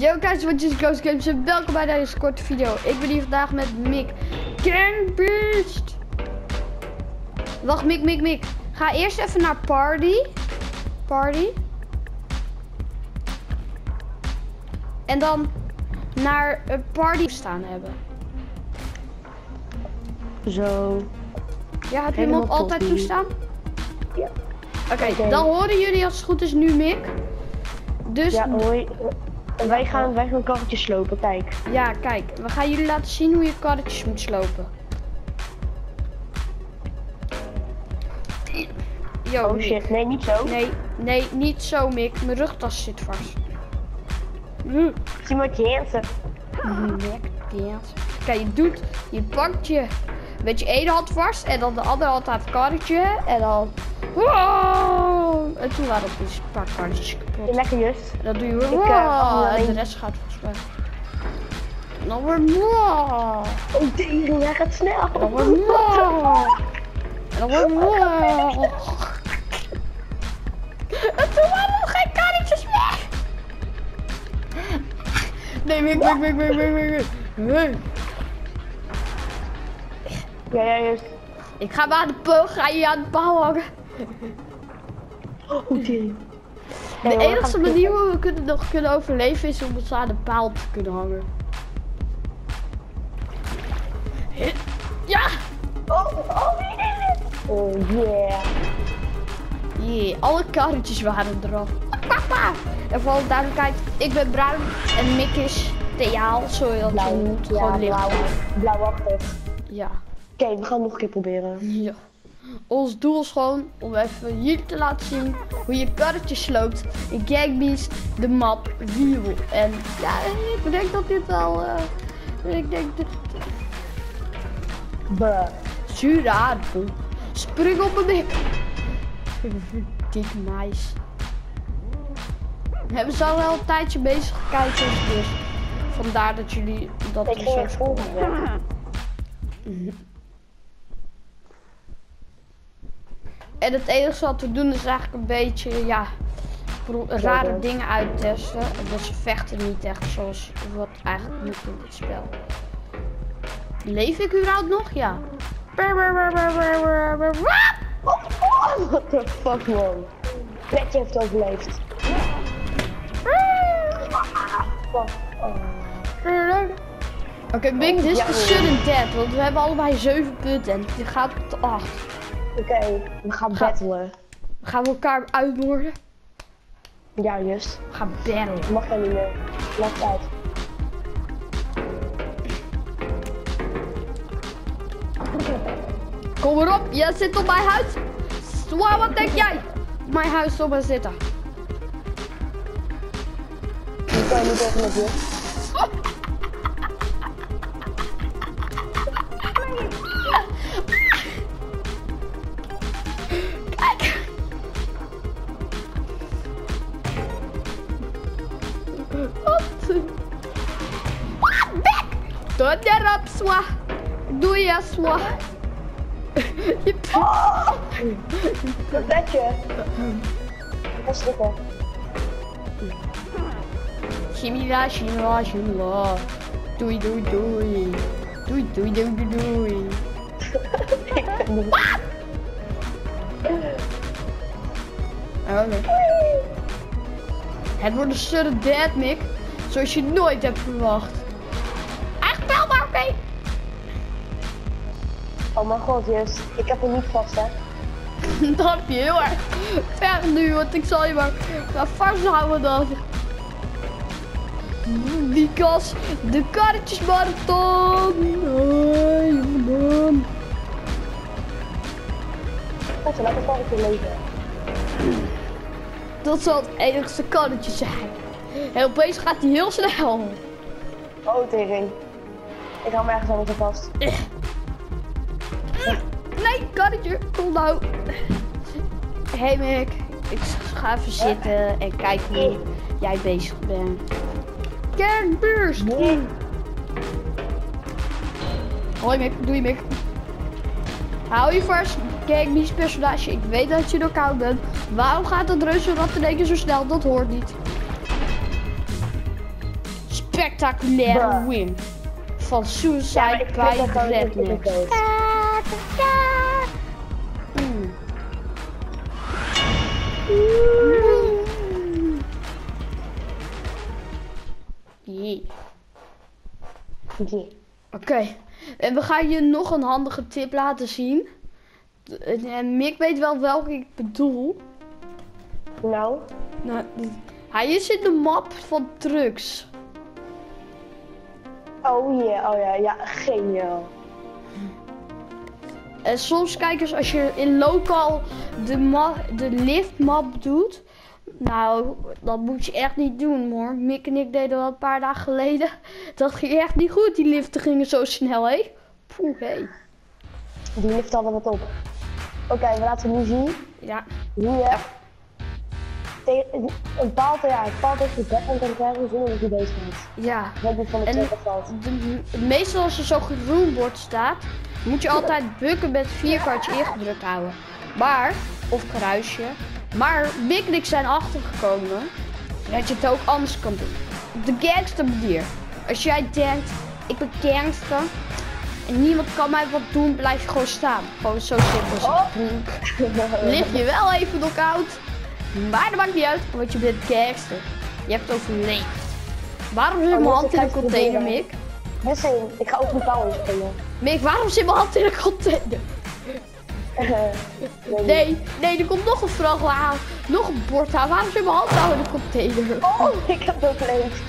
Yo guys, wat is Ghost Games en welkom bij deze korte video. Ik ben hier vandaag met Mick Gangbeast. Wacht, Mick, Mick, Mick. Ga eerst even naar Party. Party. En dan naar een Party staan hebben. Zo. Ja, heb je hem op altijd toestaan? Ja. Oké, Oké. dan horen jullie als het goed is nu Mick. Dus Ja, hoi. En wij gaan, wij gaan karretjes slopen, kijk. Ja, kijk, we gaan jullie laten zien hoe je karretjes moet slopen. Yo, Oh Mick. shit, nee, niet zo. Nee, nee, niet zo, Mick. Mijn rugtas zit vast. Hm. Zie maar je hansen. Mick, yes. Kijk, je doet, je pakt je met je ene hand vast en dan de andere hand aan het karretje en dan... Wow! En toen waren dus een paar karretjes kapot. Lekker just. En dan doe je weer Ik, eh, wow, en de rest gaat volgens mij. En dan weer wow. Oh tering, hij gaat snel. En dan weer wow. En dan weer wow. En toen waren er geen karretjes meer. Nee, Mick, Mick, Mick, Mick, Mick, Mick, Mick. Ja, ja, just. Ik ga maar aan de paal, ga je aan de paal hangen. Oh tering. De Nee, enige manier hoe we kunnen, nog kunnen overleven is om ons aan de paal te kunnen hangen. Ja! Oh, oh. Oh yeah. Jee, alle karretjes waren eraf. En voor alle duidelijkheid, ik ben bruin en Mick is theaal, zo zo Blauw. Ja, blauw. Blauwachtig. Ja. Oké, we gaan nog een keer proberen. ja. Ons doel is gewoon om even jullie te laten zien hoe je karretjes sloopt in Gangbeast, de map, Wiel. En ja, ik denk dat dit wel, eh, ik denk dat Bruh. Zure aardappel. Spring op nek. Dik nice. We hebben zo wel een tijdje bezig gekeken, dus vandaar dat jullie dat Ik zo echt vol En het enige wat we doen is eigenlijk een beetje, ja, rare dingen uittesten. Dus ze vechten niet echt zoals wat eigenlijk niet in dit spel. Leef ik überhaupt nog? Ja. What the fuck, man. Petje heeft overleefd. Oh. Oké, Big, dit is de sudden death, want we hebben allebei 7 punten en dit gaat tot 8. Oké, we gaan Ga- battlen. Gaan we elkaar uitmoorden? Ja, just. We gaan battlen. Mag jij niet meer. Laat uit. Kom erop, jij zit op mijn huis. Zwaar, wat denk jij? Op Mijn huis op zitten. Nu kan niet tegen met je. Tot erop, zwa. Doe je, zwa. Je Dat petje. Ik ga schrikken. Shimila, shimila, shimila. Doei, doei, doei. Doei, doei, doei, doei, doei. Oh, nee. Het wordt een sudden dead, Mick. Zoals je nooit hebt verwacht. Oh mijn god, just. Ik heb hem niet vast, hè. Dat heb je heel erg ver nu, want ik zal je maar, maar vasthouden dan. Because de karretjesmarathon. Hey, man. Wel een keer leven. Dat zal het enigste karretje zijn. En opeens gaat hij heel snel. Oh, tering. Ik hou me ergens anders vast. Nee, karretje, kom nou. Hey Mick, ik ga even zitten en kijken hoe jij bezig bent. Kernburst. Nee. Hoi Mick, doei Mick. Hou je vast, kijk personage. Ik weet dat je nog koud bent. Waarom gaat dat reuzenrad in één keer zo snel? Dat hoort niet. spectaculaire Bruh. win van Suicide by vind Yeah. Oké, en we gaan je nog een handige tip laten zien. En en Mick weet wel welke ik bedoel. Nou, Nou, hij is in de map van trucks. oh ja, oh ja, ja, geniaal. En soms, kijk eens, als je in local de, de liftmap doet. Nou, dat moet je echt niet doen hoor. Mick en ik deden dat een paar dagen geleden. Dat ging echt niet goed. Die liften gingen zo snel, hé. Poeh, hé. Die lift hadden wat op. Oké, we laten nu zien Ja, je tegen een paal, ja, een paal tegen je bek kan krijgen zonder dat je bezig bent. ja. Wat je van de En-. De, meestal als er zo'n groen bord staat, moet je altijd bukken met vierkantje ingedrukt houden. Maar, of kruisje. Maar en ik zijn achtergekomen dat je het ook anders kan doen. De gangster manier. Als jij denkt, ik ben gangster en niemand kan mij wat doen, blijf je gewoon staan. Gewoon zo simpel. is het. Oh. Lig je wel even knock-out, maar dat maakt niet uit, want je bent gangster. Je hebt overleefd. Waarom zit Oh, mijn hand in de container. Mick? Ik ga over de paal inspringen. Mick, waarom zit mijn hand in de container? Nee, nee, er komt nog een vrachtwagen, nog een bord aan. Waarom zit mijn hand nou in de container? Oh, ik heb overleefd.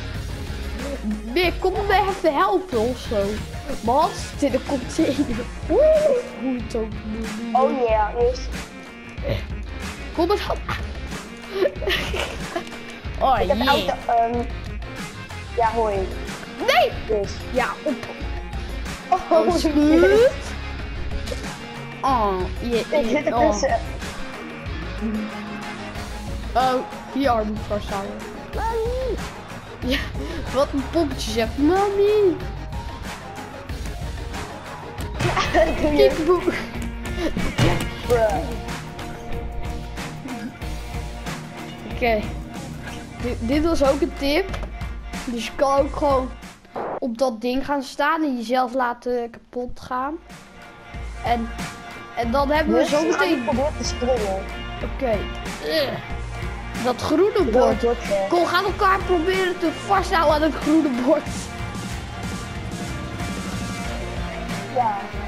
Mick, kom me even helpen of zo. Mijn hand zit in de container. Oeh, hoe het ook. Oh ja, eerst. Kom maar dan. Oh Ik heb auto, yeah. ehm ja, hoi. Nee! Dus. Ja, op. Oh, Oh, goed. Oh, je, Ik zit je, oh. Oh, die arm moet vasthouden. Mami! Ja, wat een poppetje zegt. Mami! Je. Kiekboe. Bruh. Oké. Dit, was ook een tip. Dus je kan ook gewoon op dat ding gaan staan en jezelf laten kapot gaan. En, en dan hebben we zo meteen... springen. Oké. Ugh. Dat groene bord. Kom, gaan elkaar proberen te vasthouden aan het groene bord. Ja.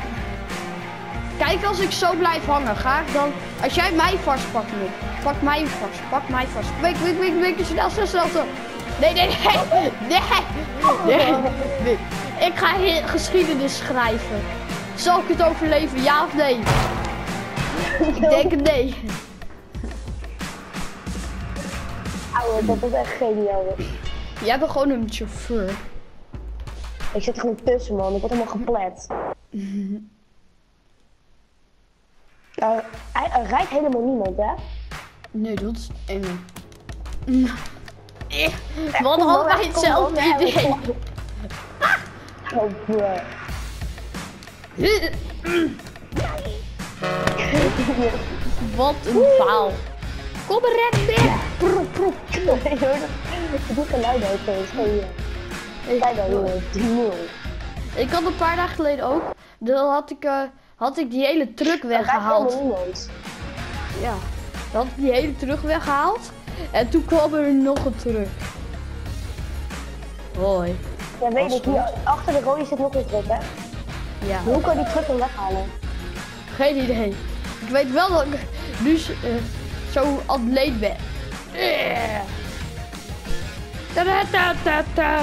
Kijk, als ik zo blijf hangen, ga ik dan... Als jij mij vastpakt nu. Pak mij vast. Pak mij vast. Wik, wik, wik, wik. Snel, snel, snel, snel. Nee, nee, nee. Nee. Nee. nee. Ik ga geschiedenis schrijven. Zal ik het overleven, ja of nee? Ik denk het nee. Ouwe, dat was echt geniaal. Jij bent gewoon een chauffeur. Ik zit er gewoon tussen, man. Ik word helemaal geplet. Hij, er rijdt helemaal niemand, hè? Nee, dat is eng. Eh, We hadden allebei hetzelfde idee. Oh, bruh. Wat een faal. Kom maar, ren weer. Prop, prop. Ik hoor dat- Die geluiden ook eens. Kijk dan, jongen. 3-0. Ik had een paar dagen geleden ook. Dan had ik, eh, had ik die hele truck weggehaald. Ja. Dan had ik die hele truck weggehaald. En toen kwam er nog een truck. Hoi. Ja, weet ik. Hier achter de rode zit nog een truck, hè? Ja. Hoe kan die truck dan weghalen? Geen idee. Ik weet wel dat ik nu z- eh, zo atleet ben. Eh. Ta-da-ta-ta-ta.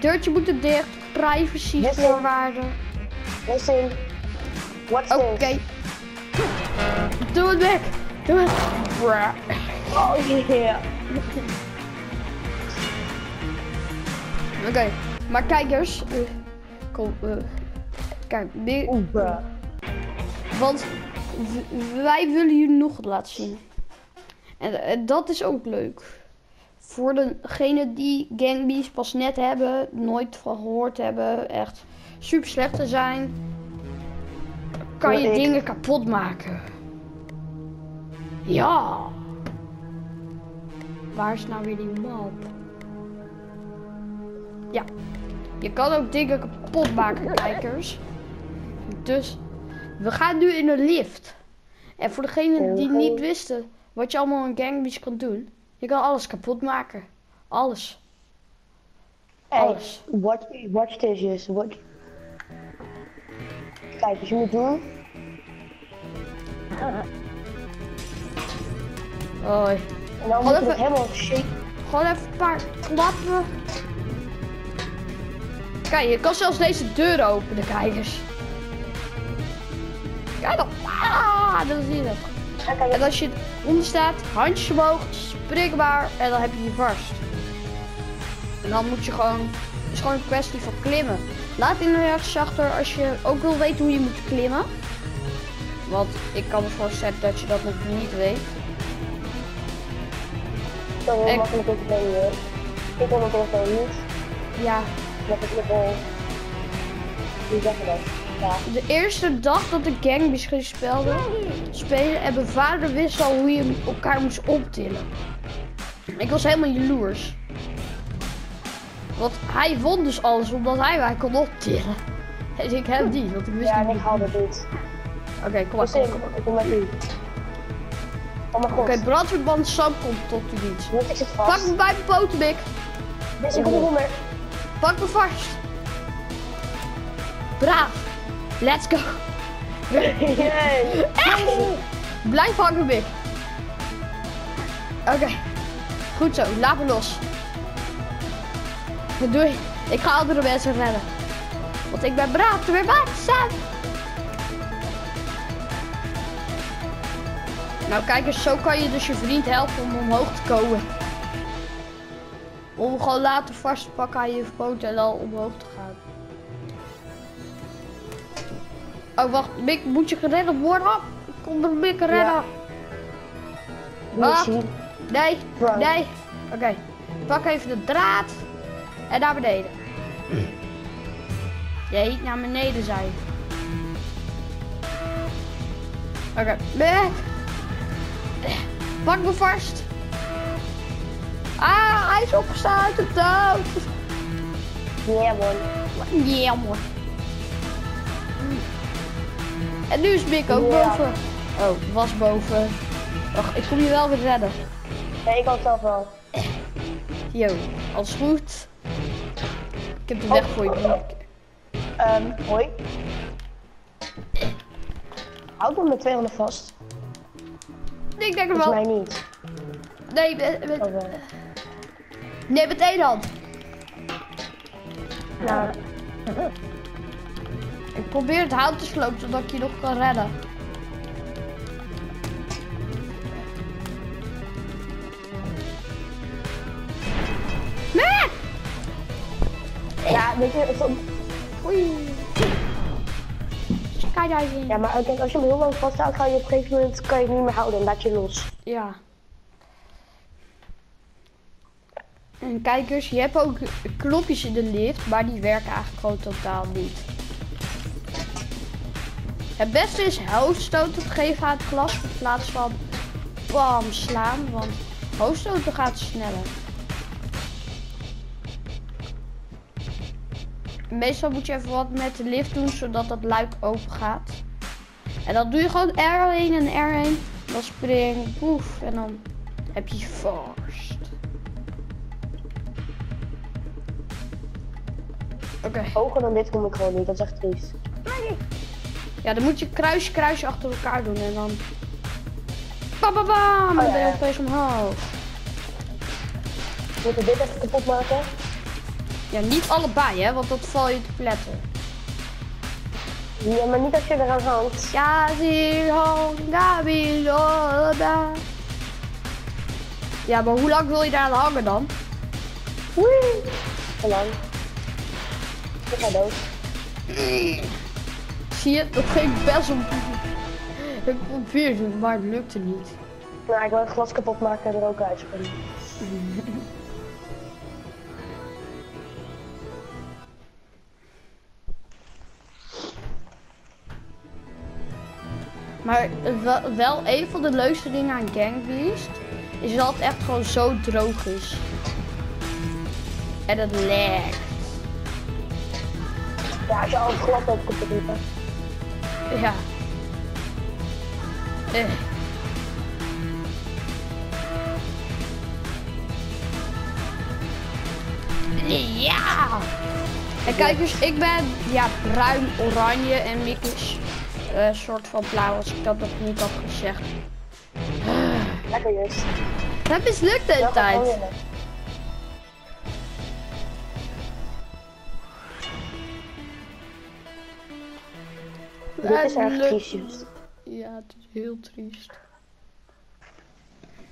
Deurtje moet er dicht. Privacy voorwaarden. Listen. What's Oké. Doe het weg. Doe het. Oh, yeah. Oké. Maar kijkers. eh, kom. eh, kijk. Oeh, bruh. Want wij willen jullie nog wat laten zien. En, en dat is ook leuk. Voor degenen die Gangbeast pas net hebben, nooit van gehoord hebben, echt super slecht te zijn, kan je dingen kapot maken. Ja. Waar is nou weer die map? Ja. Je kan ook dingen kapot maken, kijkers. Dus we gaan nu in een lift. En voor degenen die niet wisten wat je allemaal in Gangbeast kan doen. Je kan alles kapot maken. Alles. Hey, Alles. watch, watch this just. Watch. Kijk, wat je moet doen. Hoi. En dan moet je even- helemaal. Gewoon even een paar klappen. Kijk, je kan zelfs deze deur openen, kijkers. Kijk dan. Ah, dat zie je dat. En kijk, En als je onder staat, handjes omhoog, springbaar en dan heb je je vast. En dan moet je gewoon, het is gewoon een kwestie van klimmen. Laat in de reacties achter als je ook wil weten hoe je moet klimmen. Want ik kan me voorstellen dat je dat nog niet weet. dat is heel ik- makkelijk op doen. Ik wil het telefoon niet. Ja, Met het level. Hoe zeg je dat? Ja. de eerste dag dat de Gangbeast ging spelen, spelen en mijn vader wist al hoe je elkaar moest optillen. Ik was helemaal jaloers. Want hij won dus alles omdat hij mij kon optillen. En ik heb niet, want ik wist Ja, niet en ik hoe- haal Oké, kom maar. Kom kom ik kom met u. Oh mijn god. Oké, brandweerband Sam komt tot u niet. Want ik zit Pak me bij mijn poten, Mick. Dus ik kom meer. Pak me vast. Braaf. Let's go. Yay. Blijf hangen, Mick. Oké. Goed zo, laat me los. Doei. Ik ga andere mensen redden. Want ik ben braaf, er weer bij te Nou kijk eens, zo kan je dus je vriend helpen om omhoog te komen. Om gewoon later vast te pakken aan je poot en dan omhoog te gaan. Oh wacht, Mick, moet je geredd worden? Ik kom er Mick redden. Ja. Missie. Nee, nee. Oké, pak even de draad en naar beneden. Nee, naar beneden zei. Oké, Mick. Pak me vast. Ah, hij is opgestaan uit de dood. Ja man. Ja, mooi. En nu is Mick ook Ja. boven. Oh, was boven. Wacht, ik kom je wel weer redden. Nee, ik kan het zelf wel. Yo, alles goed? Ik heb de weg voor je. Ehm, hoi. Houd me met twee handen vast. Nee, ik denk er Volgens wel. mij niet. Nee, met, met, Oh, nee, met één hand. Ik probeer het hout te slopen zodat ik je nog kan redden. Nee! ja, weet je, Skydiving. ja, maar ik denk als je hem heel lang vasthoudt, ga je op een gegeven moment kan je het niet meer houden en laat je los. Ja. En kijkers, je hebt ook knopjes in de lift, maar die werken eigenlijk gewoon totaal niet. Het beste is hoofdstoten te geven aan het glas in plaats van bam slaan, want hoofdstoten gaat sneller. Meestal moet je even wat met de lift doen, zodat dat luik open gaat. En dan doe je gewoon R1 en R1. Dan spring, poef, en dan heb je vast. Oké. Hoger dan dit kom ik gewoon niet, dat is echt triest. Ja, dan moet je kruisje, kruisje achter elkaar doen en dan... Bam, bam, bam! Dan ja, ben je opeens omhoog. We moeten dit even kapot maken. Ja, niet allebei, hè, want dat val je te pletten. Ja, maar niet als je eraan hangt. Ja, zie, gabi, loda. Ja, maar hoe lang wil je daar aan hangen dan? Wee! Te lang. Ik ga dood. Zie je, dat ging best wel... Ik probeerde maar het lukte niet. Nou, ik wil het glas kapot maken en er ook uitspringen. Maar wel, een van de leukste dingen aan Gang Beast is dat het echt gewoon zo droog is. En het lekt. Ja, als je al glad hebt geprobeerd. Ja. Eh. Ja! En kijk eens, ik ben ja, bruin, oranje en Mick is een soort van blauw, als ik dat nog niet had gezegd. Lekker juist. De Dat gaat tijd. gewoon winnen. Dit is erg lukt triest. Ja, het is heel triest.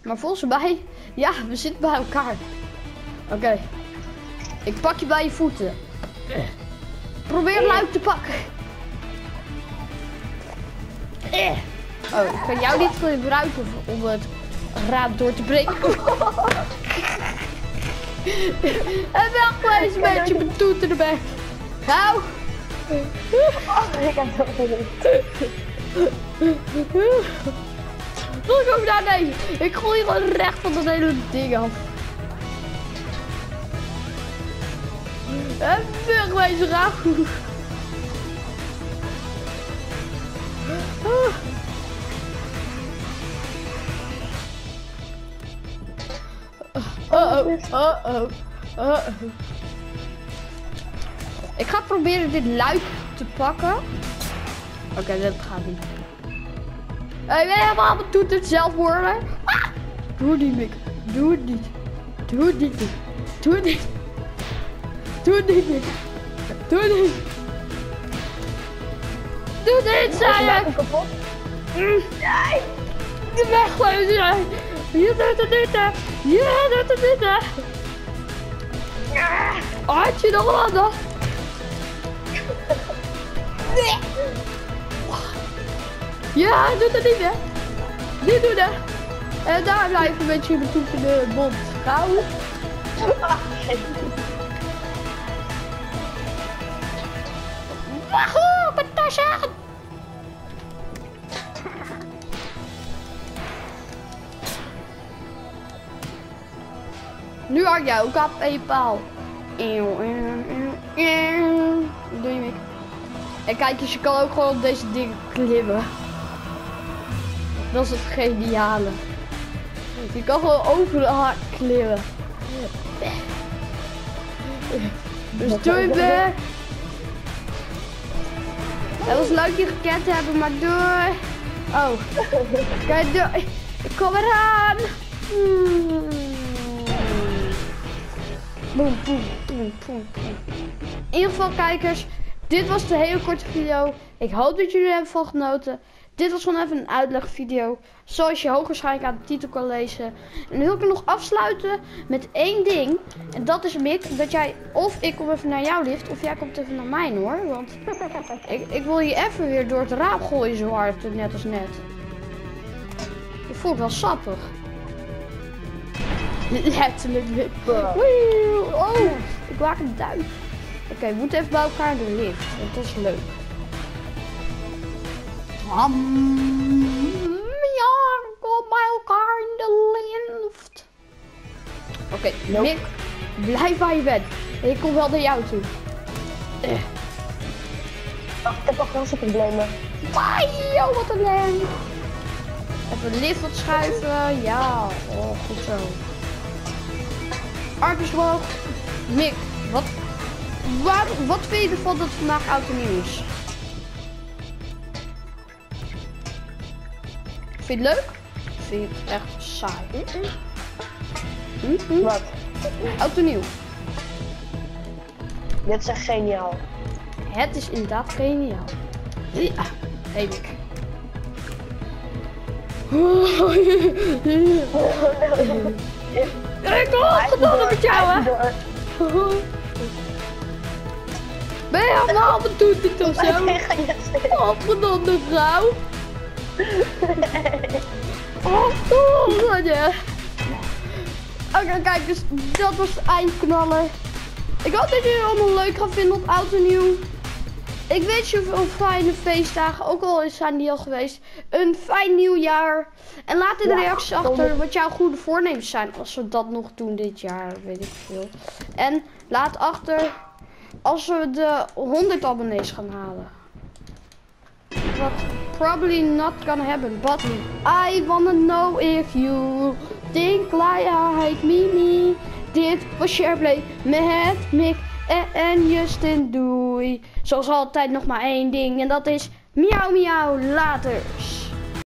Maar volgens mij, ja, we zitten bij elkaar. Oké. Ik pak je bij je voeten. Probeer luik te pakken. Eh. Oh, ik kan jou niet gebruiken om het raam door te breken. en wegwezen met je betoeter erbij. Nou. Ik heb het ook niet. Druk ook naar nee. Ik gooi gewoon recht van dat hele ding af. En wegwezen raam. Uh-oh, uh-oh, uh-oh. Ik ga proberen dit luik te pakken. Oké, dat gaat niet. Hé, weet je helemaal, doet het zelf worden? Ah! Doe niet, Mick. Doe het niet. Doe het niet. Doe het niet. Doe het niet. Doe het niet. Doe het niet, zei ik. kapot. Nee. De weg gooien. Je doet het niet, hè. Je doet het niet, hè. Had je nog wat dan? Nee. Ja, doe het niet, hè. Niet doen, hè. En daar blijven met je betoetende mond houden. Wahoo, Patasha! Nu hak jij ook op een paal. Eeuw, eeuw, eeuw, doe je? En kijk eens, je kan ook gewoon op deze dingen klimmen. Dat is het geniale. Je kan gewoon overal klimmen. Dus doe je. Het was leuk je gekend te hebben, maar doei. Oh. Kijk, doei. Ik kom eraan. Hmm. Boom, boom, boom, boom. In ieder geval, kijkers, dit was de hele korte video. Ik hoop dat jullie er hebben van genoten. Dit was gewoon even een uitlegvideo. Zoals je hoogwaarschijnlijk aan de titel kan lezen. En dan wil ik nog afsluiten met één ding. En dat is Mick, dat jij of ik kom even naar jouw lift, of jij komt even naar mijn hoor. Want ik, ik wil je even weer door het raam gooien zo hard, net als net. Ik voel wel sappig. Letterlijk. Mick. Oh, ik maak een duim. Oké, we moeten even bij elkaar in de lift, want dat is leuk. Mam, ja, kom bij elkaar in de lift. Oké, Nope. Mick, blijf waar je bent. Ik kom wel naar jou toe. Eh. Ik heb wel zijn problemen. Wajo, wat een lijn. Even lift wat schuiven. Ja, oh, goed zo. Armpjes omhoog. Mick, wat, waar, wat vind je ervan dat vandaag oud en nieuw is? Vind je het leuk? Vind je het echt saai? Wat? Oud en nieuw. Dit is echt geniaal. Het is inderdaad geniaal. Ja, weet ik. Ik wil opgenomen met jou, hè? Ben je allemaal op het toeter of zo? Opgenomen, vrouw. Oh. Oké, kijk, dus dat was de eindknaller. Ik hoop dat jullie het allemaal leuk gaan vinden op oud en nieuw. Ik wens je veel fijne feestdagen, ook al zijn die al geweest. Een fijn nieuwjaar. En laat in de Ja, reacties achter wat jouw goede voornemens zijn. Als we dat nog doen dit jaar, weet ik veel. En laat achter als we de 100 abonnees gaan halen. Probably not gonna happen, but I wanna know if you think like me, me. Dit was Shareplay met Mick en Justin. Doei. Zoals altijd nog maar één ding en dat is miauw miauw laters.